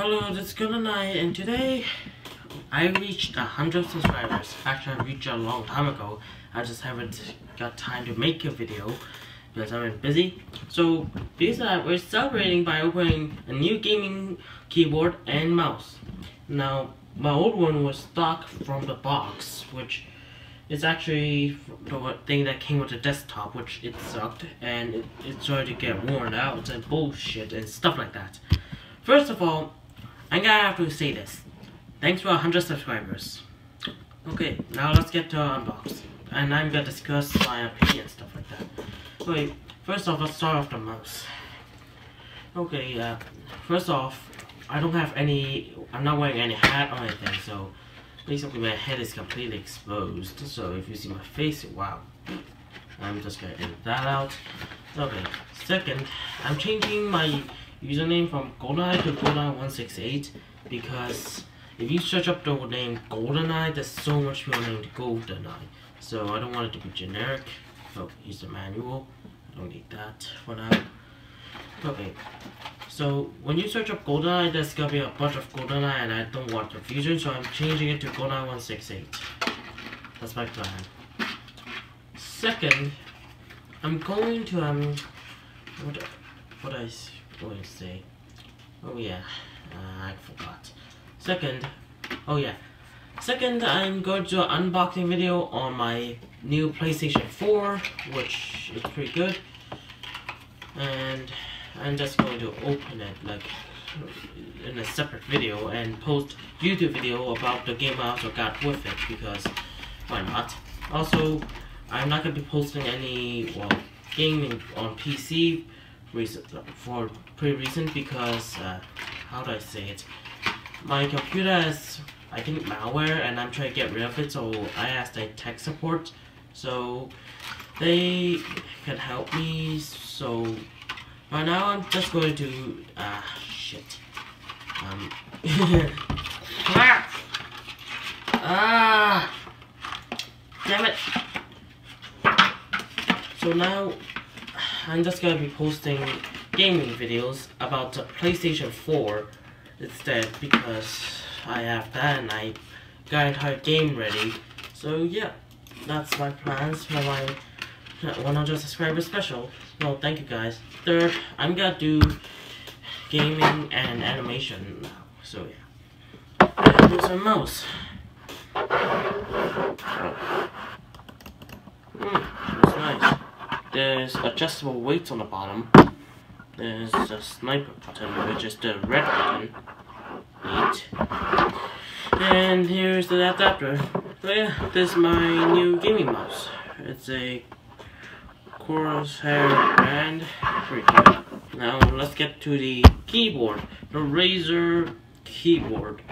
Hello, this is Knight, and today I reached a hundred subscribers. Actually, I reached a long time ago. I just haven't got time to make a video because I've been busy. So, this uh, we're celebrating by opening a new gaming keyboard and mouse. Now, my old one was stock from the box, which is actually the thing that came with the desktop, which it sucked, and it, it started to get worn out and bullshit and stuff like that. First of all, I'm gonna have to say this. Thanks for 100 subscribers. Okay, now let's get to our unbox. And I'm gonna discuss my opinion and stuff like that. Wait, first off, let's start off the mouse. Okay, uh, first off, I don't have any, I'm not wearing any hat or anything, so basically my head is completely exposed. So if you see my face, wow. I'm just gonna edit that out. Okay, second, I'm changing my username from GoldenEye to GoldenEye168 because if you search up the name GoldenEye, there's so much people named GoldenEye. So I don't want it to be generic. Oh, here's the manual. I don't need that for now. Okay, so when you search up GoldenEye, there's gonna be a bunch of GoldenEye and I don't want confusion, so I'm changing it to GoldenEye168. That's my plan. Second, I'm going to, um, what, what I say? Oh yeah, uh, I forgot. Second, oh yeah. Second, I'm going to do an unboxing video on my new PlayStation 4, which is pretty good. And I'm just going to open it like in a separate video and post YouTube video about the game I also got with it because why not? Also, I'm not going to be posting any well gaming on PC recent for pretty recent because uh, how do I say it? My computer has I think malware and I'm trying to get rid of it so I asked a tech support. So they can help me so right now I'm just going to ah uh, shit. Um ah! Damn it. So now I'm just gonna be posting gaming videos about the PlayStation 4 instead because I have that and I got entire game ready. So yeah, that's my plans for my uh, 100 subscriber special. Well, thank you guys. Third, I'm gonna do gaming and animation now. So yeah. Here's a mouse. Hmm, it's nice. There's adjustable weights on the bottom. There's a sniper button, which is the red button. Neat. And here's the adapter. So yeah, this is my new gaming mouse. It's a Corsair brand. Pretty good. Now let's get to the keyboard. The Razer keyboard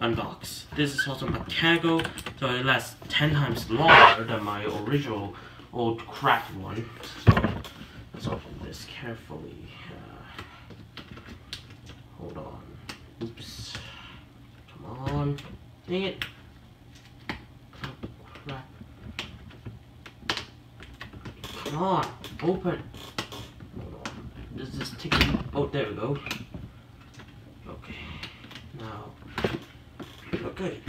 unbox. This is also mechanical, so it lasts 10 times longer than my original old cracked one. So let's open this carefully. Uh, hold on. Oops. Come on. Dang it. Come on. Open. Does this ticking? Oh, there we go. Okay. Now. Okay.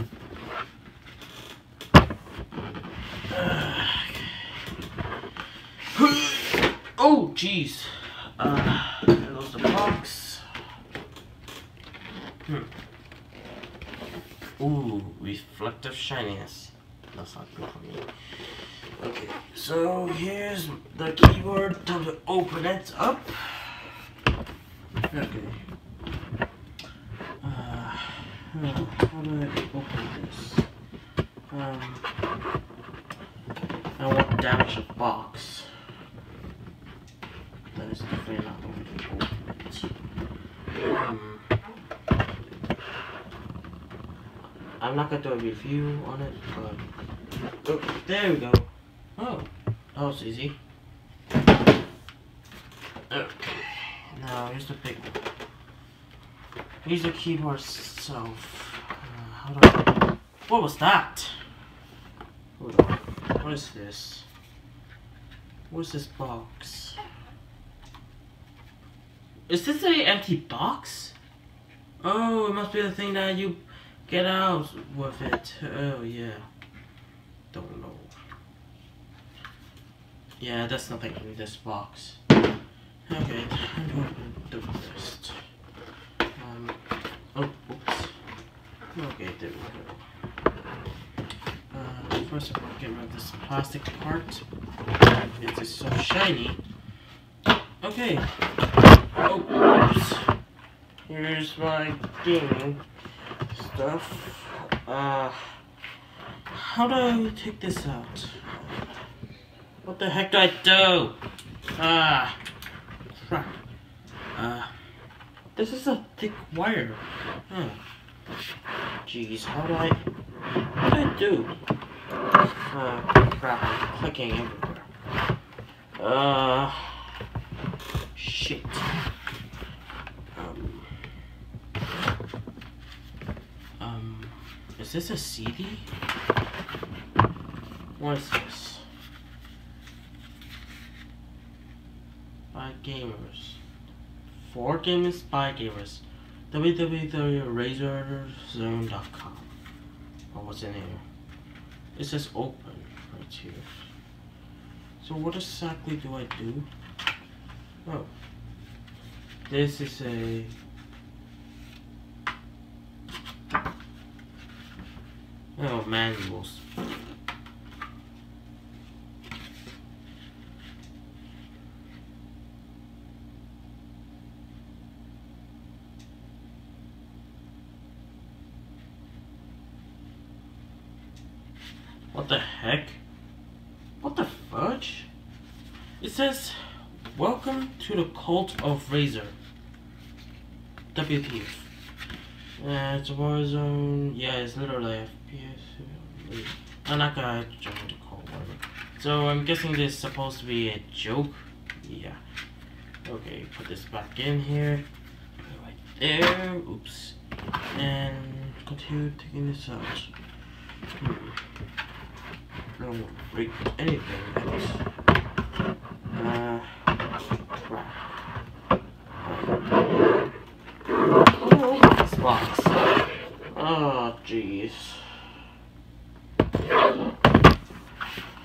Oh, jeez. Uh, there goes the box. Hmm. Ooh, reflective shininess. That's not good for me. Okay, so here's the keyboard. Time to open it up. Okay. Uh, how do I open this? Um, I won't damage the box is definitely not going to open it. Um, I'm not going to do a review on it, but... Oh, there we go. Oh, that was easy. Okay, now here's the big one. Here's the keyboard itself. Uh, how do I... What was that? Hold on. What is this? What's this box? Is this a empty box? Oh, it must be the thing that you get out with it. Oh, yeah. Don't know. Yeah, there's nothing in this box. Okay, time to open the rest. Um, oh, oops. Okay, there we go. Uh, first of all, get rid of this plastic part. It is so shiny. Okay. Oh. Here's my gaming stuff. Uh, how do I take this out? What the heck do I do? Ah, crap. Uh, this is a thick wire. Huh. Jeez, how do I, what do I do? Uh, crap, I'm clicking everywhere. Uh, shit. Um, um, is this a CD? What is this? By gamers. For gamers, by gamers. www.razerzone.com. Or what's in here? It says open right here. So what exactly do I do? Oh. This is a Oh, manuals. What the heck? What the fudge? It says, Welcome to the cult of Razer. WTF. Uh, it's Warzone. Yeah, it's literally FPS. I'm not gonna join the whatever. So I'm guessing this is supposed to be a joke. Yeah. Okay, put this back in here. Right there. Oops. And continue taking this out. Hmm. I don't want to break anything. Else. Uh, crap. Oh, this box. Oh, jeez.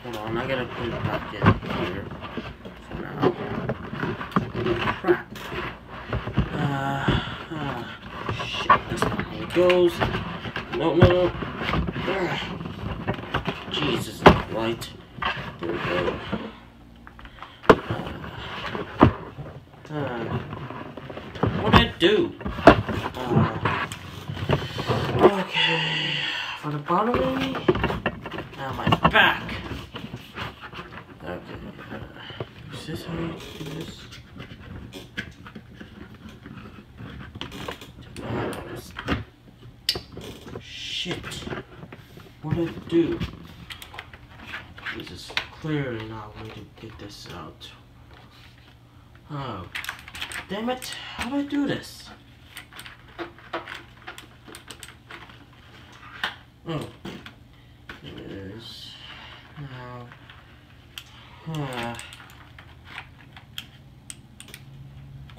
Hold on, I gotta put it back in here for now. Crap. Uh, how it goes. No, no, no. Ugh. Jesus, light. There we go. Uh, uh, what did I do? Uh, okay. For the bottom, now my back. Okay. Uh, is this how you do this? Uh, shit. I do? This is clearly not way to get this out. Oh. Damn it. How do I do this? Oh. There it is. Now. Huh.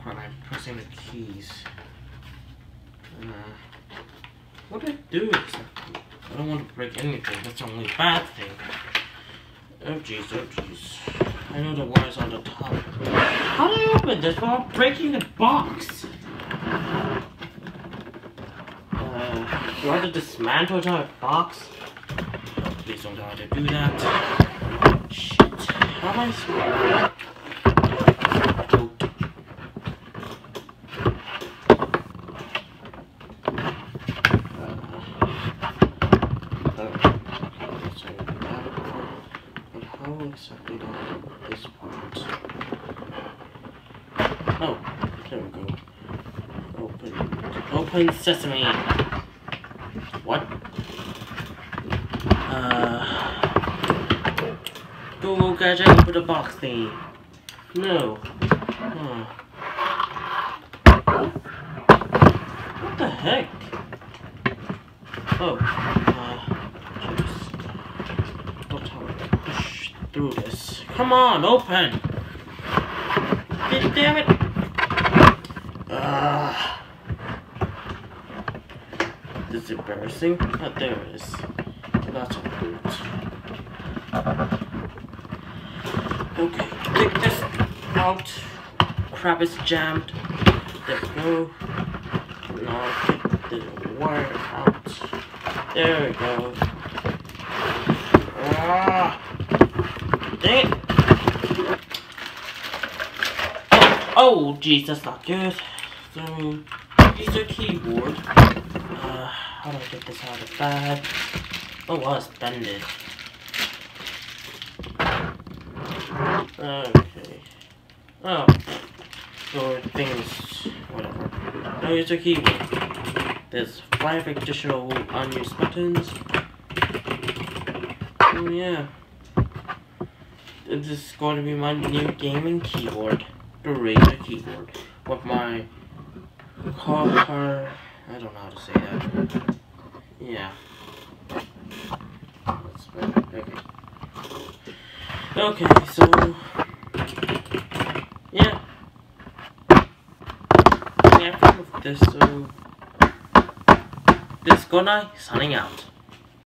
Crap, I'm pressing the keys. Uh, what do I do exactly? I don't want to break anything. That's the only bad thing. Oh jeez, oh jeez. I know the wire's on the top. How do I open this without breaking the box? Uh, do I have to dismantle the box? Please don't have to do that. Shit. How am I supposed Oh. How exactly do I do this part? Oh, there we go. Sesame. What? Uh. Google gadget open the box thing. No. Huh. What the heck? Oh. Uh. Jeez. Don't tell me to push through this. Come on, open! God damn it! Ah. It's embarrassing, but there is. That's a boot. Okay, take this out. Crap is jammed. There we go. Now the wire out. There we go. Ah! Dang it! Oh, jeez, that's not good. So, use your keyboard. How do I get this out of the bag? Oh, well, it's bended. Okay. Oh. So, things, whatever. Now use your keyboard. There's five additional unused buttons. Oh, yeah. This is going to be my new gaming keyboard the Razer keyboard with my car. I don't know how to say that. Yeah. Okay. Okay, so yeah. Yeah, this so this Gonai signing out.